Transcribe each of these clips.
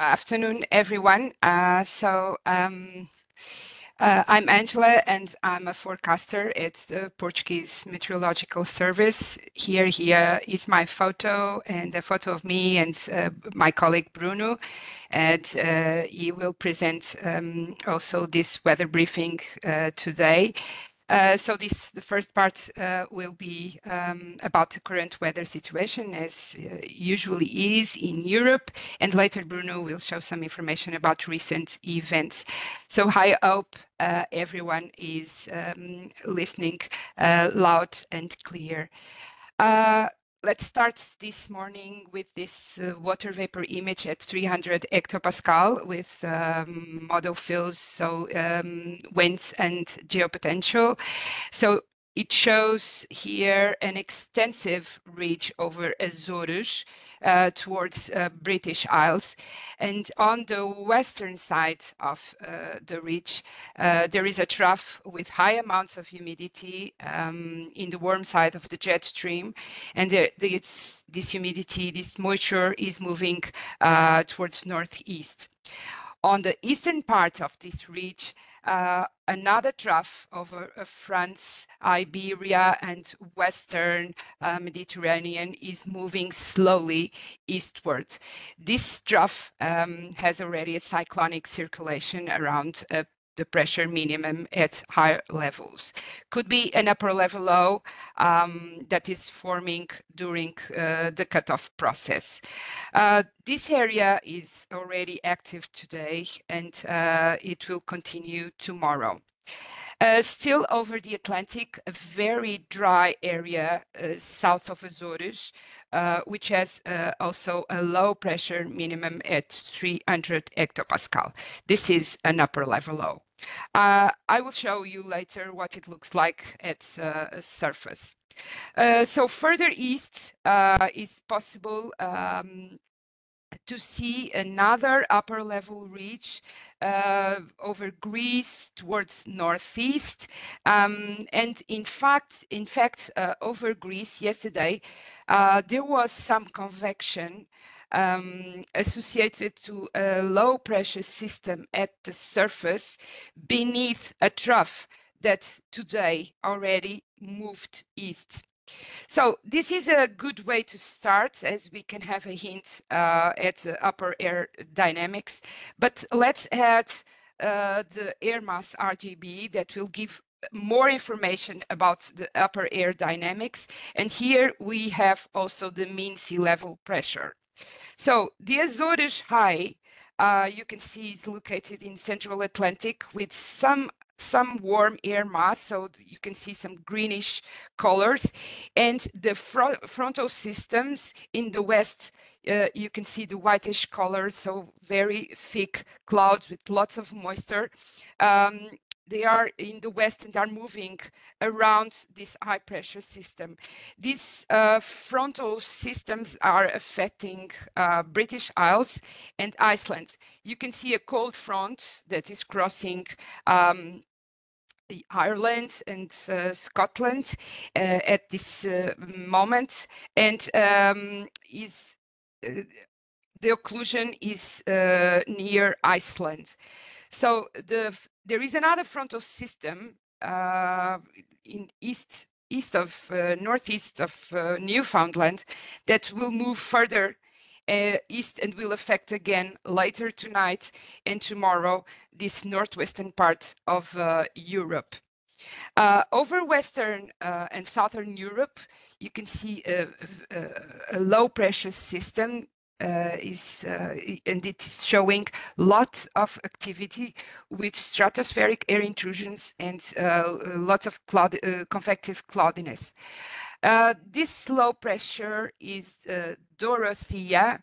afternoon, everyone. Uh, so um, uh, I'm Angela, and I'm a forecaster at the Portuguese Meteorological Service. Here, here is my photo and a photo of me and uh, my colleague Bruno. And uh, he will present um, also this weather briefing uh, today. Uh, so this the first part uh, will be um, about the current weather situation as uh, usually is in Europe and later Bruno will show some information about recent events. So I hope uh, everyone is um, listening uh, loud and clear. Let's start this morning with this uh, water vapor image at 300 hectopascal with um, model fields, so um, winds and geopotential. So it shows here an extensive reach over Azores uh, towards uh, British Isles. And on the western side of uh, the reach, uh, there is a trough with high amounts of humidity um, in the warm side of the jet stream. And there, this humidity, this moisture is moving uh, towards northeast. On the eastern part of this reach, uh, another trough uh, France, Iberia, and Western uh, Mediterranean is moving slowly eastward. This trough um, has already a cyclonic circulation around a the pressure minimum at higher levels. Could be an upper level low um, that is forming during uh, the cutoff process. Uh, this area is already active today and uh, it will continue tomorrow. Uh, still over the Atlantic, a very dry area uh, south of Azores, which has uh, also a low pressure minimum at 300 hectopascal. This is an upper level low. Uh, I will show you later what it looks like at uh, surface. so further east is possible um, to see another upper level reach uh, over Greece towards northeast. Um, and in fact, in fact, uh, over Greece yesterday, uh, there was some convection um, associated to a low pressure system at the surface beneath a trough that today already moved east. So this is a good way to start as we can have a hint uh, at the upper air dynamics. But let's add uh, the air mass RGB that will give more information about the upper air dynamics. And here we have also the mean sea level pressure. So the Azores high, uh, you can see is located in central Atlantic with some some warm air mass, so you can see some greenish colors. And the fro frontal systems in the west, uh, you can see the whitish colors, so very thick clouds with lots of moisture. Um, they are in the west and are moving around this high pressure system. These uh, frontal systems are affecting uh, British Isles and Iceland. You can see a cold front that is crossing um, Ireland and uh, Scotland uh, at this uh, moment, and um, is uh, the occlusion is uh, near Iceland. So the there is another frontal system uh, in east east of northeast of Newfoundland that will move further east and will affect again later tonight and tomorrow this northwestern part of uh, Europe. Uh, over Western uh, and Southern Europe, you can see a, a, a low pressure system uh, is uh, and it is showing lots of activity with stratospheric air intrusions and uh, lots of cloud, uh, convective cloudiness. Uh, this low pressure is uh, Dorothea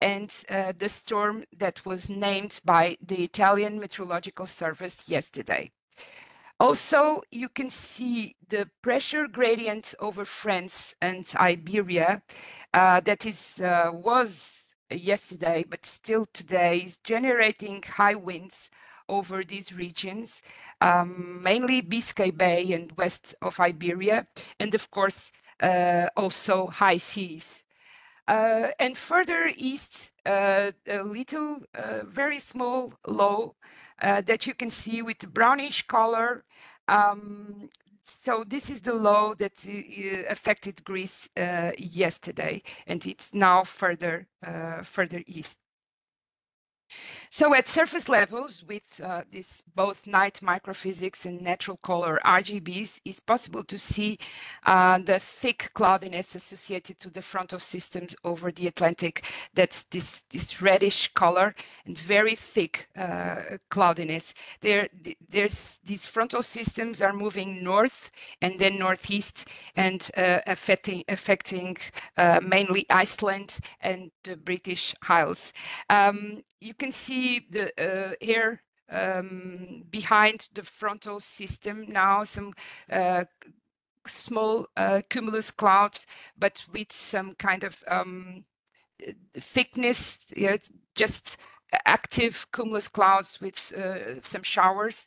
and uh, the storm that was named by the Italian Meteorological Service yesterday. Also, you can see the pressure gradient over France and Iberia uh, that is uh, was yesterday, but still today is generating high winds over these regions, um, mainly Biscay Bay and west of Iberia, and of course, uh, also high seas. Uh, and further east, uh, a little, uh, very small low uh, that you can see with brownish color. Um, so this is the low that affected Greece yesterday, and it's now further further east. So at surface levels with uh, this both night microphysics and natural color RGBs, it's possible to see uh, the thick cloudiness associated to the frontal systems over the Atlantic. That's this, this reddish color and very thick uh, cloudiness. There, there's these frontal systems are moving north and then northeast and uh, affecting, affecting uh, mainly Iceland and the British Isles. Um, you can see the uh, here um, behind the frontal system now some uh, small uh, cumulus clouds, but with some kind of um, thickness, just active cumulus clouds with uh, some showers.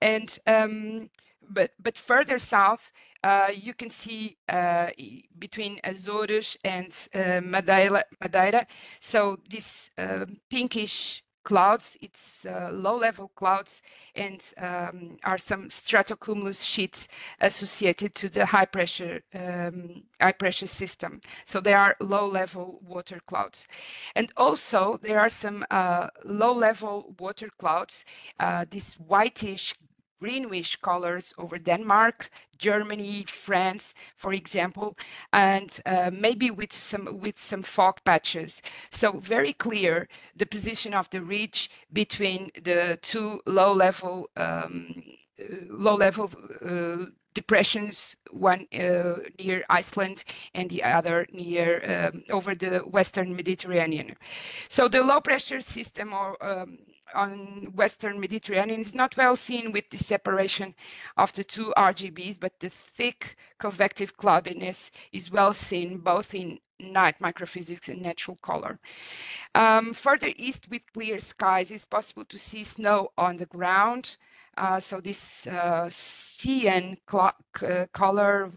And um, but but further south, uh, you can see uh, between Azores and uh, Madeira, Madeira. So this um, pinkish clouds, it's uh, low-level clouds, and um, are some stratocumulus sheets associated to the high-pressure um, high-pressure system. So they are low-level water clouds, and also there are some uh, low-level water clouds. Uh, this whitish greenish colors over Denmark, Germany, France, for example, and uh, maybe with some with some fog patches. So very clear the position of the ridge between the two low-level um, uh, low-level uh, depressions, one uh, near Iceland and the other near um, over the Western Mediterranean. So the low pressure system or um, on Western Mediterranean is not well seen with the separation of the two RGBs, but the thick convective cloudiness is well seen both in night microphysics and natural color. Um, further east with clear skies, it's possible to see snow on the ground. Uh, so this uh, cyan uh, color,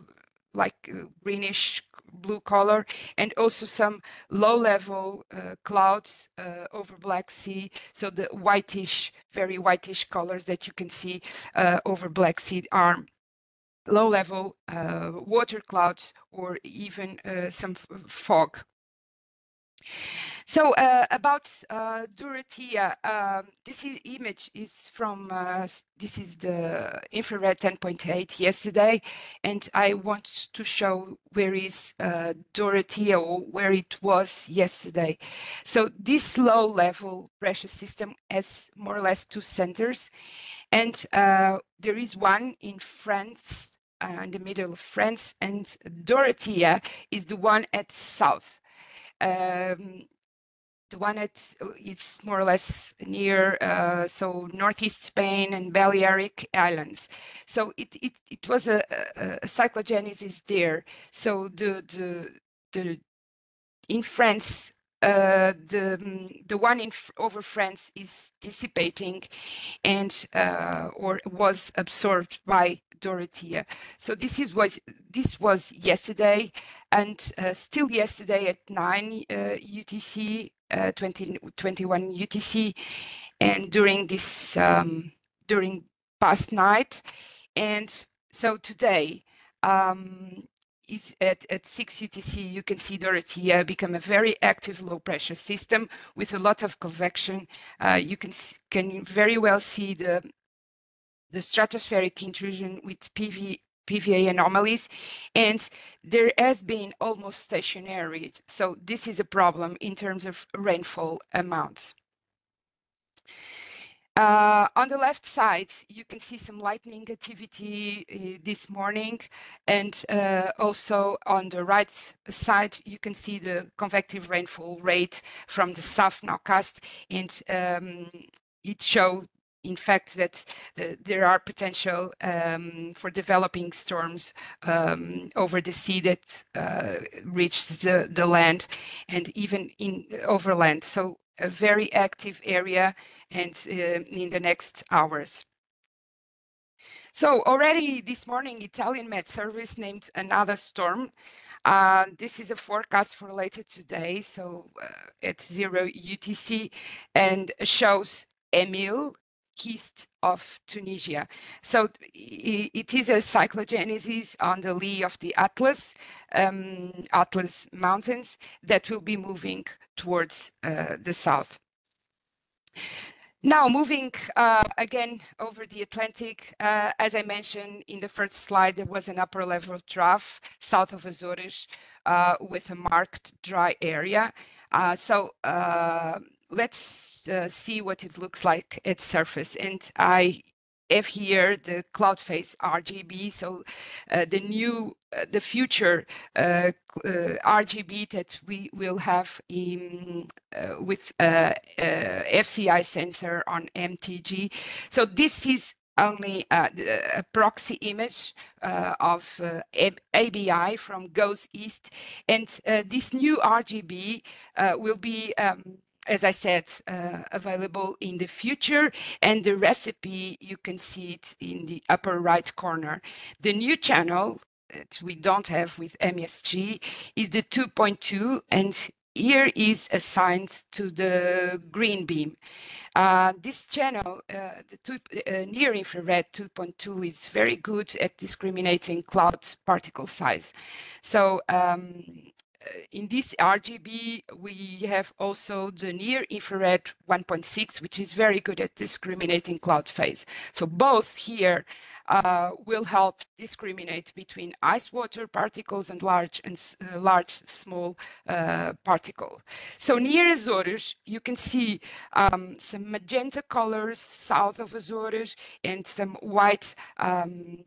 like uh, greenish blue color and also some low level uh, clouds uh, over Black Sea. So the whitish, very whitish colors that you can see uh, over Black Sea are low level uh, water clouds or even uh, some fog. So uh, about uh, Dorothea, um, this is, image is from, uh, this is the infrared 10.8 yesterday, and I want to show where is uh, Dorothea or where it was yesterday. So this low level pressure system has more or less two centers, and uh, there is one in France, uh, in the middle of France, and Dorothea is the one at south. Um, the one it's it's more or less near uh, so northeast Spain and Balearic Islands. So it it, it was a, a, a cyclogenesis there. So the the the in France uh, the the one in over France is dissipating and uh, or was absorbed by Dorothea. So this is was this was yesterday, and uh, still yesterday at nine UTC, uh, 20, 21 UTC, and during this um, during past night, and so today. Um, is at, at 6 UTC, you can see Dorothea become a very active low pressure system with a lot of convection. Uh, you can, can very well see the the stratospheric intrusion with PV, PVA anomalies, and there has been almost stationary. So this is a problem in terms of rainfall amounts. Uh, on the left side, you can see some lightning activity uh, this morning. And uh, also on the right side, you can see the convective rainfall rate from the south nowcast. And um, it shows in fact that uh, there are potential um, for developing storms um, over the sea that uh, reaches the, the land and even in overland. So a very active area and uh, in the next hours. So already this morning, Italian Met Service named another storm Uh, this is a forecast for later today, so uh, at zero UTC, and shows Emil east of Tunisia. So it is a cyclogenesis on the lee of the Atlas, um, Atlas Mountains that will be moving towards uh, the south. Now, moving uh, again over the Atlantic, uh, as I mentioned in the first slide, there was an upper level trough south of Azores uh, with a marked dry area. Uh, so uh, let's uh, see what it looks like at surface. And I have here the cloud phase RGB, so uh, the new, uh, the future uh, uh RGB that we will have in, uh, with FCI sensor on MTG. So this is only a proxy image of ABI from GOES East, and this new RGB will be um, as I said, uh, available in the future. And the recipe, you can see it in the upper right corner. The new channel that we don't have with MSG is the 2.2 and here is assigned to the green beam. Uh, this channel, uh, the two, uh, near infrared 2.2 is very good at discriminating cloud particle size. So um, in this RGB, we have also the near infrared 1.6, which is very good at discriminating cloud phase. So both here uh, will help discriminate between ice water particles and large and uh, large small uh, particle. So near Azores, you can see um, some magenta colors south of Azores and some white um,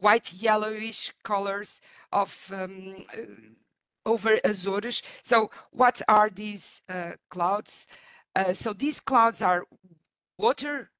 white yellowish colors of um, over Azores. So what are these uh, clouds? Uh, so these clouds are water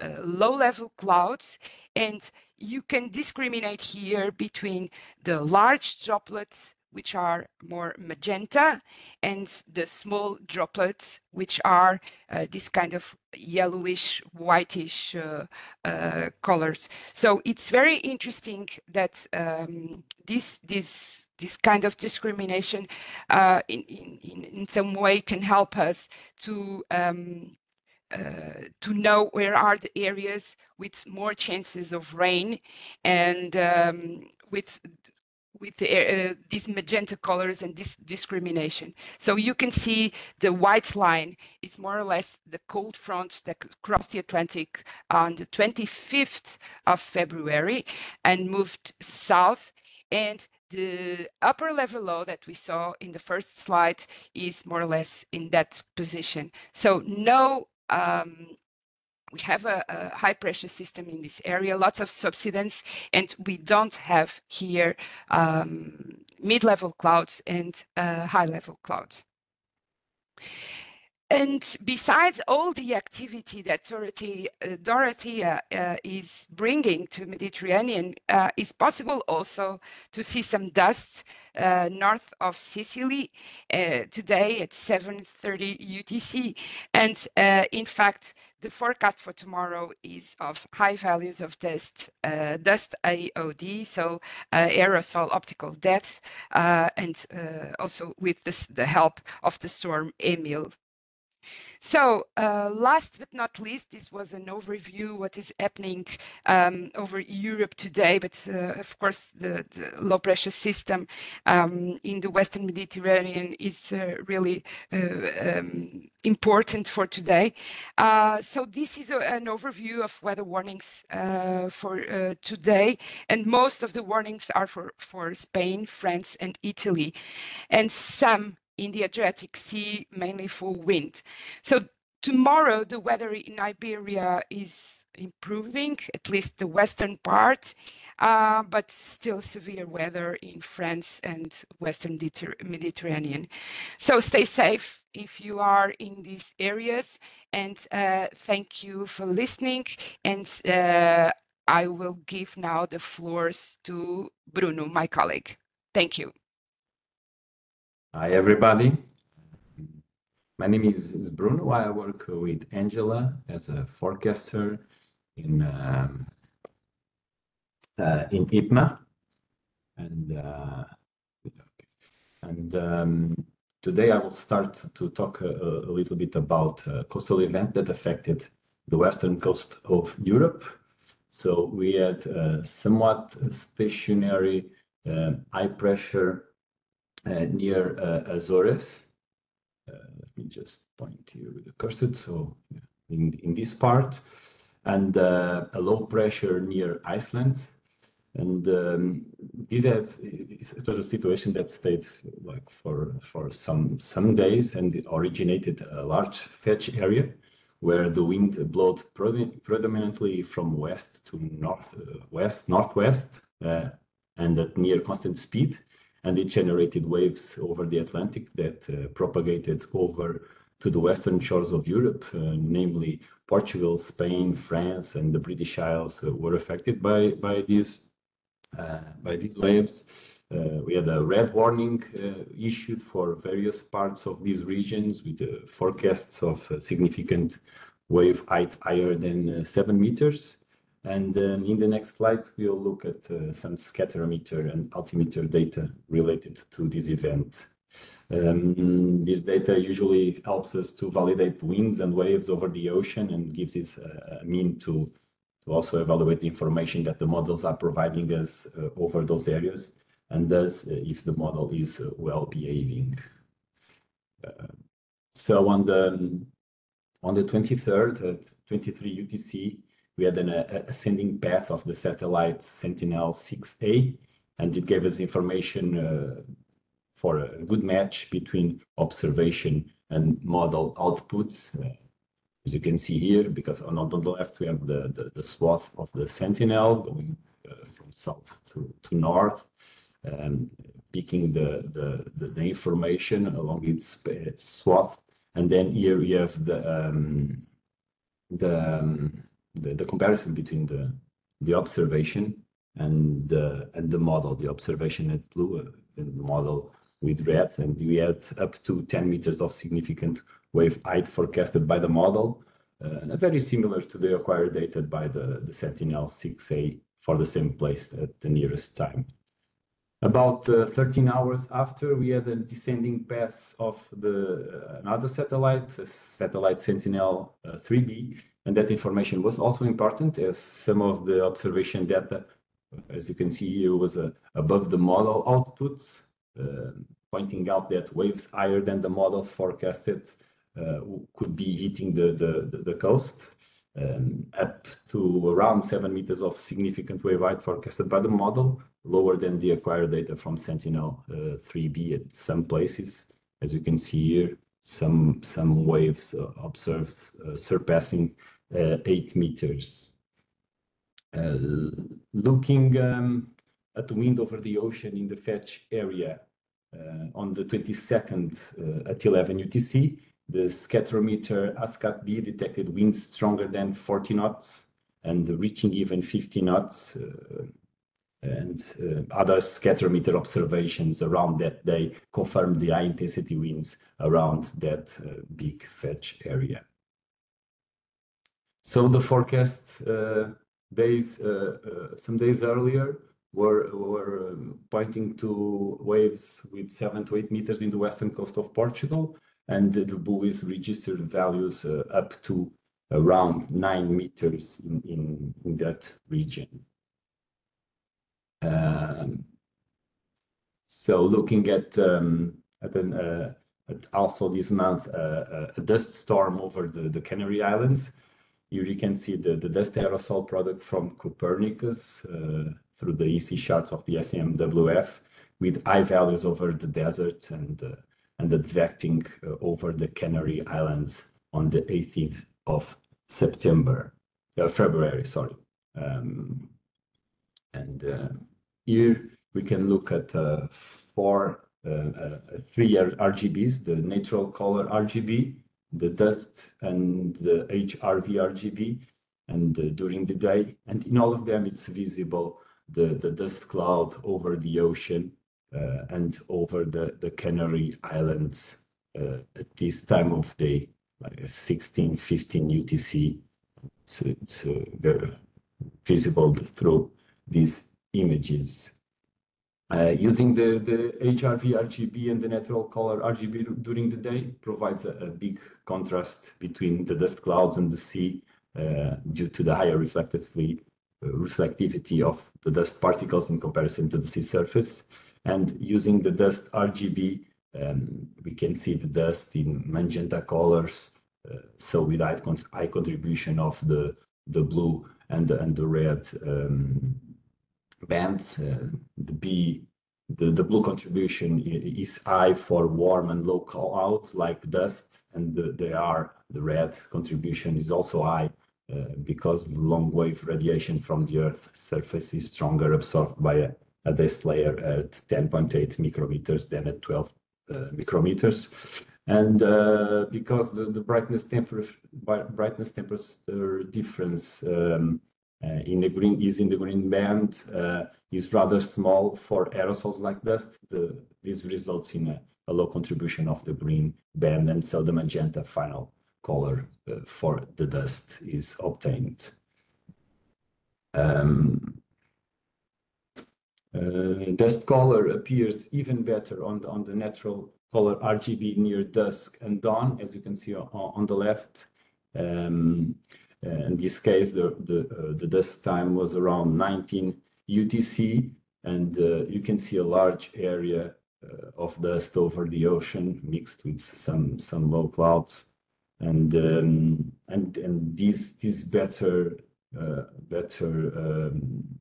uh, low level clouds and you can discriminate here between the large droplets which are more magenta, and the small droplets, which are uh, this kind of yellowish, whitish uh, uh, colors. So it's very interesting that um, this this this kind of discrimination uh, in, in, in some way can help us to um, uh, to know where are the areas with more chances of rain and um, with with uh, these magenta colors and this discrimination. So you can see the white line is more or less the cold front that crossed the Atlantic on the 25th of February and moved south. And the upper level low that we saw in the first slide is more or less in that position. So no um, we have a, a, high pressure system in this area, lots of subsidence, and we don't have here um, mid-level clouds and uh, high-level clouds. And besides all the activity that Dorothy, uh, Dorothea uh, is bringing to Mediterranean, uh, it's possible also to see some dust uh, north of Sicily uh, today at 7.30 UTC. And uh, in fact, the forecast for tomorrow is of high values of dust, dust AOD, so aerosol optical depth, and also with this, the help of the storm Emil so uh, last but not least, this was an overview what is happening um, over Europe today, but uh, of course the, the, low pressure system um, in the Western Mediterranean is uh, really uh, um, important for today. Uh, so this is a, an overview of weather warnings uh, for today, and most of the warnings are for, for Spain, France, and Italy, and some in the Adriatic Sea, mainly for wind. So tomorrow, the weather in Iberia is improving, at least the western part, uh, but still severe weather in France and Western Mediterranean. So stay safe if you are in these areas, and uh, thank you for listening. And uh, I will give now the floors to Bruno, my colleague. Thank you. Hi, everybody. My name is, is, Bruno. I work with Angela as a forecaster in um, uh, in IPMA, and uh, and um, today I will start to talk a, a little bit about a coastal event that affected the western coast of Europe. So we had a somewhat stationary uh, high pressure near uh, Azores. Uh, let me just point here with the cursor. So in, in this part, and uh, a low pressure near Iceland. And um, this had, it was a situation that stayed like for for some some days and it originated a large fetch area where the wind blowed predominantly from west to north uh, west northwest uh, and at near constant speed and it generated waves over the Atlantic that uh, propagated over to the western shores of Europe, uh, namely Portugal, Spain, France, and the British Isles uh, were affected by by these by these waves. Uh, we had a red warning uh, issued for various parts of these regions with uh, forecasts of significant wave height higher than 7 meters. And um, in the next slide, we'll look at some scatterometer and altimeter data related to this event. Um, this data usually helps us to validate winds and waves over the ocean and gives us a, a mean to, to also evaluate the information that the models are providing us uh, over those areas and thus uh, if the model is uh, well behaving. Uh, so on the um, on the 23rd at 23 UTC, we had an ascending path of the satellite Sentinel-6A, and it gave us information uh, for a good match between observation and model outputs. Uh, as you can see here, because on, the left we have the, the, the swath of the Sentinel going uh, from south to, to north, um, picking the, the, the, the, information along its, its swath. And then here we have the, um, the, um, the, the, comparison between the, the observation and the, and the model, the observation at blue, uh, the model with red, and we had up to 10 meters of significant wave height forecasted by the model, uh, very similar to the acquired data by the, the Sentinel-6A for the same place at the nearest time. About uh, 13 hours after, we had a descending pass of the uh, another satellite, satellite Sentinel-3B, uh, and that information was also important as some of the observation data, as you can see here, was uh, above the model outputs, pointing out that waves higher than the model forecasted could be hitting the, the, the coast. Um, up to around seven meters of significant wave height forecasted by the model, lower than the acquired data from Sentinel-3B uh, at some places. As you can see here, some some waves uh, observed uh, surpassing uh, eight meters. Uh, looking um, at the wind over the ocean in the fetch area uh, on the 22nd uh, at 11 UTC. The scatterometer ASCAT-B detected winds stronger than 40 knots and reaching even 50 knots. Uh, and uh, other scatterometer observations around that day confirmed the high intensity winds around that uh, big fetch area. So the forecast uh, days, some days earlier, were, were um, pointing to waves with seven to eight meters in the western coast of Portugal, and the buoys registered values uh, up to around nine meters in, in, in that region. Um, so looking at, um, at, an, uh, at, also this month, uh, uh a dust storm over the, the Canary Islands. Here you can see the, the dust aerosol product from Copernicus, uh, through the EC charts of the ECMWF with high values over the desert and uh, and advecting uh, over the Canary Islands on the 18th of September, uh, February, sorry. Um, and uh, here we can look at uh, four, uh, uh, three RGBs, the natural color RGB, the dust and the HRV RGB, and during the day. And in all of them, it's visible the, the dust cloud over the ocean and over the, the Canary Islands uh, at this time of day, like 16, 15 UTC. So it's uh, very visible through these images. Using the the HRV RGB and the natural color RGB during the day provides a big contrast between the dust clouds and the sea due to the higher reflectivity of the dust particles in comparison to the sea surface. And using the dust RGB, um, we can see the dust in magenta colors, uh, so without high contribution of the the blue and and the red um, bands. Uh, the B the, the blue contribution is high for warm and low clouds like dust, and the red contribution is also high uh, because the long-wave radiation from the Earth surface is stronger absorbed by a dust layer at 10.8 micrometers than at 12 uh, micrometers. And uh, because the brightness temperature difference um, uh, in the green is in the green band is rather small for aerosols like dust, this results in a low contribution of the green band, and so the magenta final color for the dust is obtained. Um, Uh, dust color appears even better on on the natural color RGB near dusk and dawn, as you can see on the left. Um, uh, in this case, the the, uh, the dust time was around 19 UTC, and you can see a large area of dust over the ocean mixed with some some low clouds. And um and and this this better um,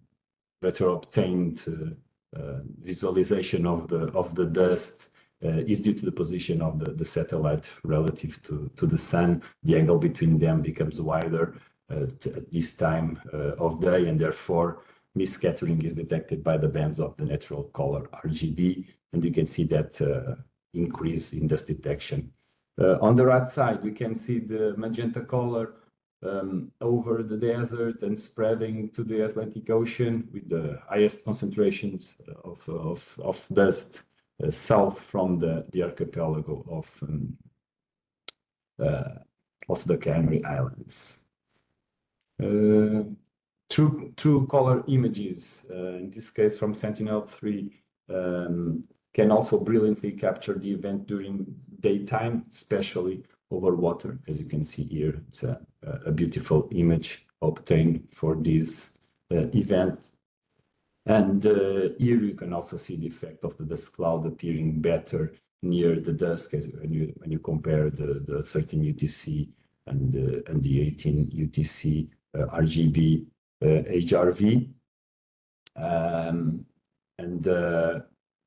obtained uh, uh, visualization of the of the dust uh, is due to the position of the the satellite relative to to the sun. The angle between them becomes wider at this time of day, and therefore Mie scattering is detected by the bands of the natural color RGB, and you can see that increase in dust detection. On the right side, you can see the magenta color Um, over the desert and spreading to the Atlantic Ocean with the highest concentrations of of dust uh, south from the the archipelago of um, uh, of the Canary Islands. Uh, true true color images, in this case from Sentinel-3, um, can also brilliantly capture the event during daytime, especially over water. As you can see here, it's a beautiful image obtained for this uh, event. And uh, here you can also see the effect of the dust cloud appearing better near the dusk as when you when you compare the the 13 UTC and the 18 UTC uh, RGB HRV. Um, and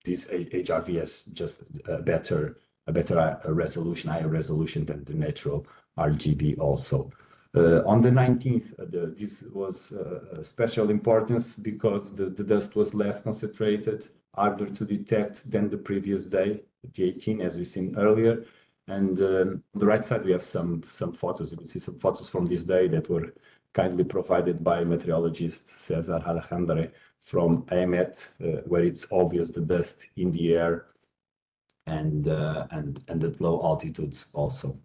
this HRV has just better a better resolution, higher resolution than the natural RGB also. Uh, on the 19th, uh, this was uh, a special importance because the the, dust was less concentrated, harder to detect than the previous day, the 18th, as we've seen earlier. And um, on the right side, we have some some photos. You can see some photos from this day that were kindly provided by meteorologist César Alexandre from AEMET, where it's obvious the dust in the air and and and at low altitudes also.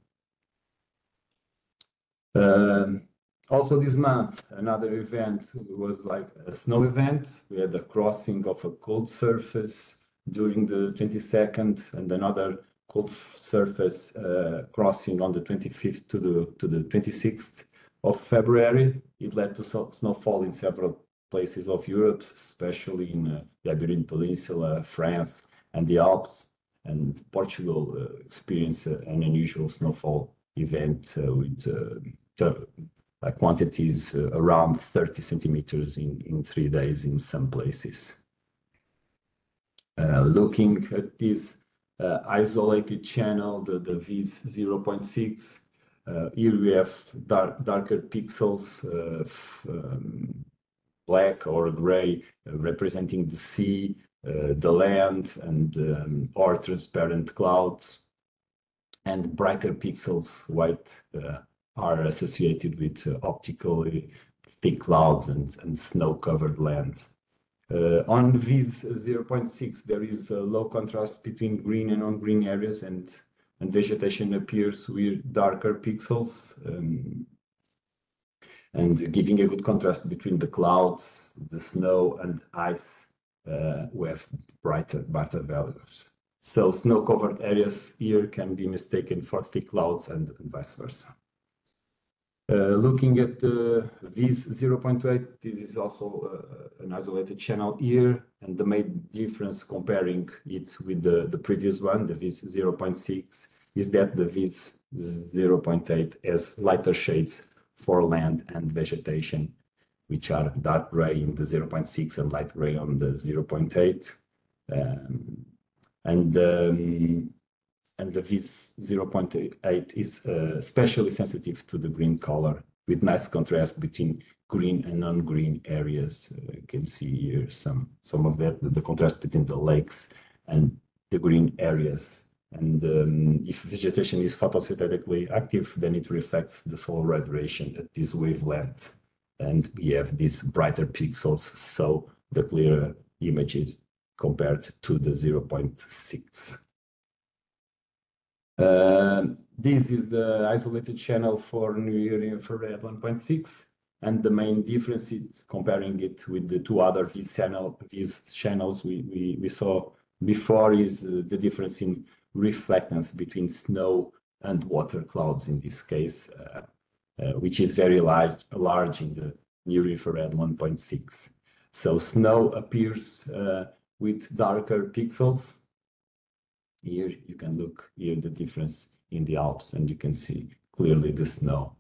Um, also this month, another event was like a snow event. We had a crossing of a cold surface during the 22nd and another cold surface uh, crossing on the 25th to the 26th of February. It led to snowfall in several places of Europe, especially in uh, the Iberian Peninsula, France, and the Alps. And Portugal uh, experienced an unusual snowfall event uh, with uh, uh, quantities around 30 centimeters in in three days in some places. Looking at this isolated channel, the the VIS 0.6, here we have dark, darker pixels, um, black or gray, representing the sea, the land, and/or um, transparent clouds. And brighter pixels, white, uh, are associated with uh, optically uh, thick clouds and and snow-covered land. On VIS 0.6, there is a low contrast between green and non-green areas, and and vegetation appears with darker pixels, um, and giving a good contrast between the clouds, the snow, and ice with brighter, brighter values. So snow-covered areas here can be mistaken for thick clouds and vice versa. Uh, looking at the VIS 0.8, this is also uh, an isolated channel here, and the main difference comparing it with the, the previous one, the VIS 0.6, is that the VIS 0.8 has lighter shades for land and vegetation, which are dark gray in the 0.6 and light gray on the 0.8. Um, and um, and the VIS 0.8 is uh, especially sensitive to the green color with nice contrast between green and non-green areas. Uh, you can see here some, some of that, the contrast between the lakes and the green areas. And um, if vegetation is photosynthetically active, then it reflects the solar radiation at this wavelength. And we have these brighter pixels, so the clearer images compared to the 0.6. Uh, this is the isolated channel for near infrared 1.6 and the main difference is comparing it with the two other these channels we, saw before is uh, the difference in reflectance between snow and water clouds in this case, uh, which is very large, large in the near infrared 1.6. So snow appears with darker pixels here you can look here the difference in the Alps and you can see clearly the snow.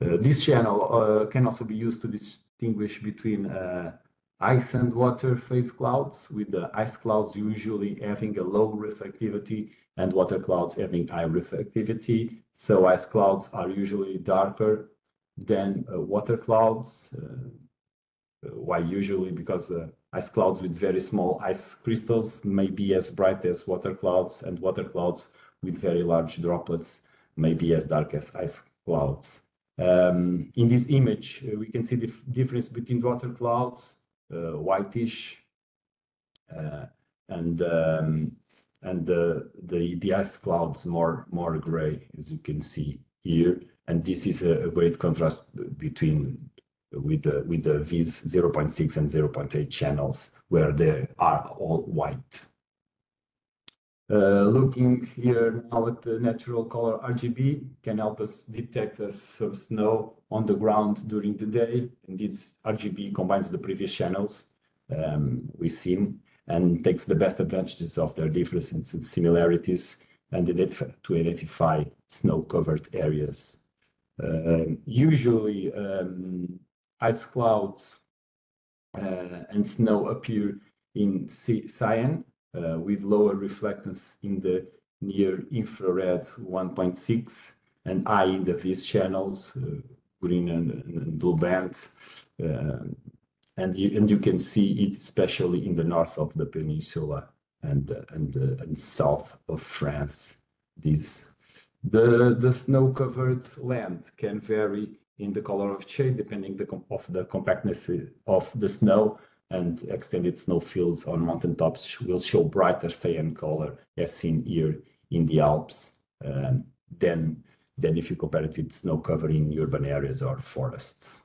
Uh, this channel uh, can also be used to distinguish between uh, ice and water phase clouds, with the ice clouds usually having a low reflectivity and water clouds having high reflectivity. So ice clouds are usually darker than uh, water clouds. Uh, why usually? Because uh, ice clouds with very small ice crystals may be as bright as water clouds, and water clouds with very large droplets may be as dark as ice clouds. Um, in this image, uh, we can see the difference between water clouds, uh, whitish, uh, and um, and the, the the ice clouds more more gray, as you can see here. And this is a, a great contrast between with the with the VIS 0.6 and 0.8 channels where they are all white. Uh, looking here now at the natural color RGB can help us detect some snow on the ground during the day. And this RGB combines the previous channels um, we've seen and takes the best advantages of their differences and similarities and to identify snow-covered areas. Uh, usually, um, ice clouds uh, and snow appear in cyan uh, with lower reflectance in the near infrared 1.6 and high in the VIS channels, uh, green and, and, blue bands. And you and you can see it especially in the north of the peninsula and and and south of France. These the the snow covered land can vary in the color of shade, depending the of the compactness of the snow and extended snow fields on mountain tops will show brighter cyan color as seen here in the Alps um, than, than if you compare it with snow cover in urban areas or forests.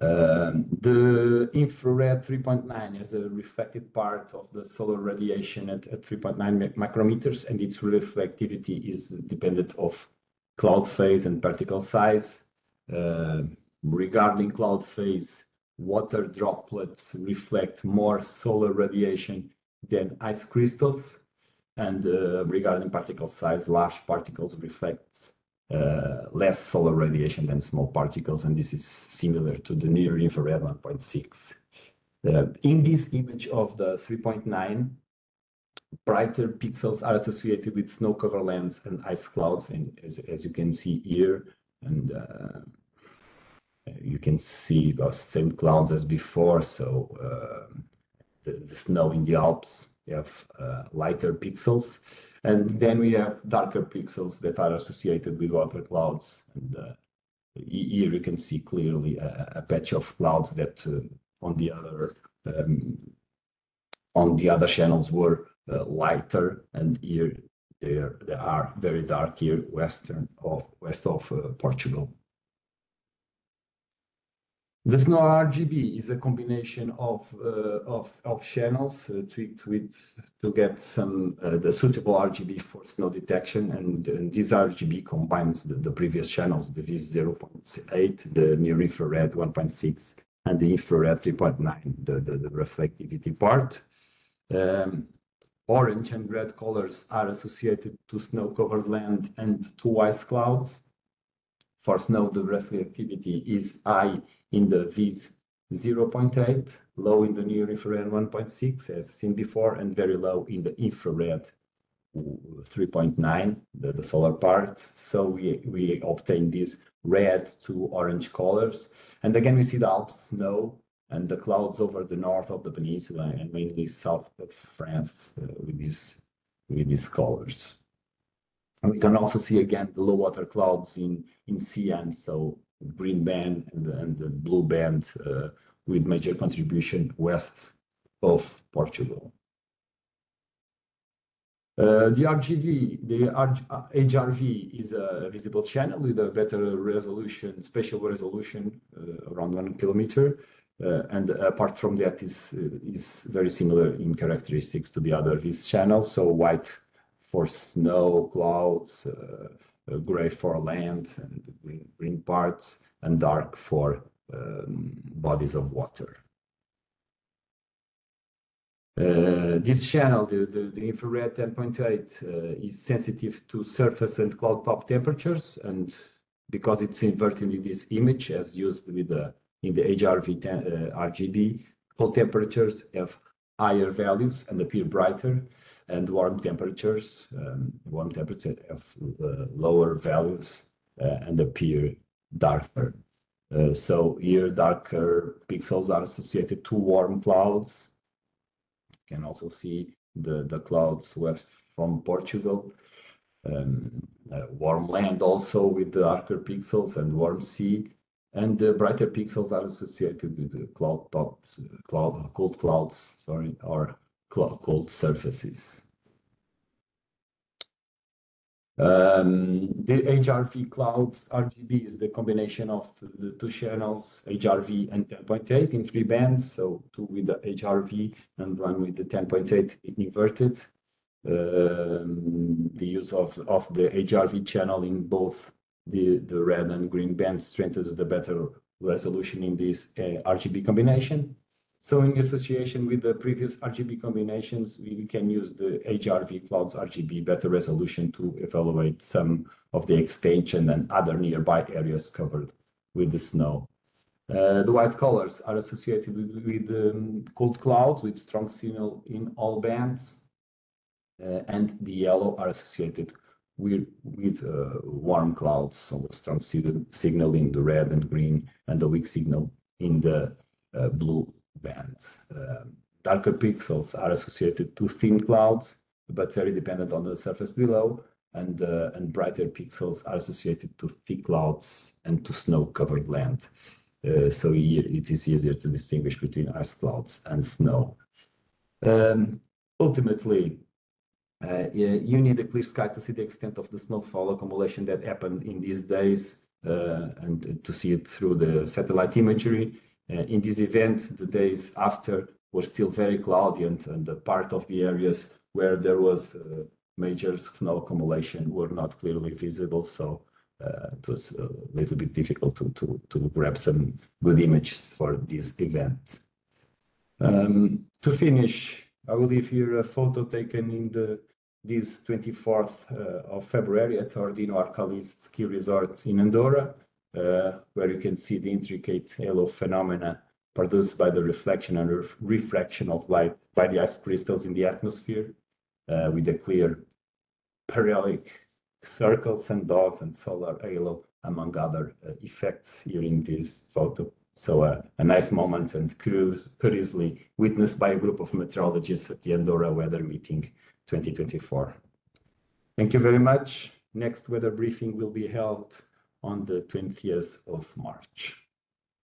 Um, the infrared 3.9 is a reflected part of the solar radiation at, at 3.9 micrometers and its reflectivity is dependent of cloud phase and particle size. Uh, regarding cloud phase, water droplets reflect more solar radiation than ice crystals. And uh, regarding particle size, large particles reflect uh, less solar radiation than small particles, and this is similar to the near infrared 1.6. Uh, in this image of the 3.9, brighter pixels are associated with snow cover lands and ice clouds, and as, as you can see here, and uh, you can see the same clouds as before. So uh, the, the, snow in the Alps, have uh, lighter pixels, and then we have darker pixels that are associated with water clouds. And uh, here you can see clearly a, a patch of clouds that uh, on the other um, on the other channels were uh, lighter, and here they are, they are very dark here, western of west of uh, Portugal. The SNOW RGB is a combination of, uh, of, of channels uh, tweaked with to get some uh, the suitable RGB for snow detection, and, and this RGB combines the, the previous channels, the VIS 0.8, the near infrared 1.6, and the infrared 3.9, the, the, the reflectivity part. Um, orange and red colors are associated to snow-covered land and to ice clouds. For snow, the reflectivity is high in the VIS 0.8, low in the near infrared 1.6, as seen before, and very low in the infrared 3.9, the, the solar part. So we, we obtain these red to orange colors. And again, we see the Alps snow and the clouds over the north of the peninsula and mainly south of France uh, with these with these colors. And we can also see again the low water clouds in, in cyan, so green band and and the blue band uh, with major contribution west of Portugal. Uh, the RGB, the HRV is a visible channel with a better resolution, spatial resolution uh, around one kilometer. Uh, and apart from that is is very similar in characteristics to the other VIS channels. So white for snow, clouds, uh, uh, gray for land and green, green parts, and dark for um, bodies of water. Uh, this channel, the, the, the infrared 10.8, uh, is sensitive to surface and cloud top temperatures, and because it's inverted in this image as used with the in the HRV 10, uh, RGB, cold temperatures have higher values and appear brighter, and warm temperatures, um, warm temperatures have uh, lower values uh, and appear darker. Uh, so here, darker pixels are associated to warm clouds. You can also see the, the clouds west from Portugal. Um, uh, warm land also with darker pixels and warm sea and the brighter pixels are associated with the cloud tops, cloud, cold clouds, sorry, or cold surfaces. Um, the HRV clouds RGB is the combination of the two channels, HRV and 10.8 in three bands. So two with the HRV and one with the 10.8 inverted. Um, the use of, of the HRV channel in both the, the red and green band strengthens the better resolution in this uh, RGB combination. So in association with the previous RGB combinations, we can use the HRV Clouds RGB better resolution to evaluate some of the extension and other nearby areas covered with the snow. Uh, the white colors are associated with, with um, cold clouds with strong signal in all bands, uh, and the yellow are associated with, with uh, warm clouds, so a strong signal in the red and green, and a weak signal in the uh, blue bands. Um, darker pixels are associated to thin clouds, but very dependent on the surface below, and, uh, and brighter pixels are associated to thick clouds and to snow-covered land. Uh, so it is easier to distinguish between ice clouds and snow. Um, ultimately, you need a clear sky to see the extent of the snowfall accumulation that happened in these days uh, and to see it through the satellite imagery. Uh, in this event, the days after were still very cloudy and, and the part of the areas where there was major snow accumulation were not clearly visible. So uh, it was a little bit difficult to, to, to grab some good images for this event. Um, to finish, I will leave here a photo taken in the this 24th uh, of February at Ordino Arcalis ski resort in Andorra, uh, where you can see the intricate halo phenomena produced by the reflection and ref refraction of light by the ice crystals in the atmosphere, uh, with a clear parhelic circles and dogs and solar halo, among other uh, effects here in this photo. So uh, a nice moment and curious, curiously witnessed by a group of meteorologists at the Andorra weather meeting 2024. Thank you very much. Next weather briefing will be held on the 20th of March.